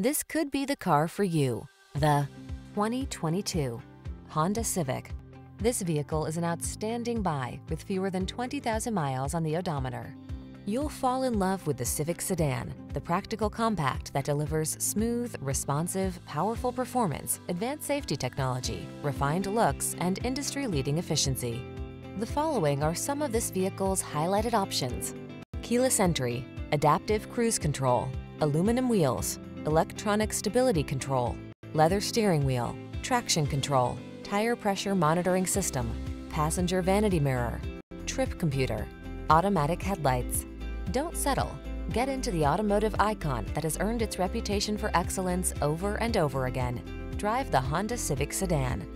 This could be the car for you. The 2022 Honda Civic. This vehicle is an outstanding buy with fewer than 20,000 miles on the odometer. You'll fall in love with the Civic sedan, the practical compact that delivers smooth, responsive, powerful performance, advanced safety technology, refined looks, and industry-leading efficiency. The following are some of this vehicle's highlighted options. Keyless entry, adaptive cruise control, aluminum wheels, electronic stability control, leather steering wheel, traction control, tire pressure monitoring system, passenger vanity mirror, trip computer, automatic headlights. Don't settle. Get into the automotive icon that has earned its reputation for excellence over and over again. Drive the Honda Civic Sedan.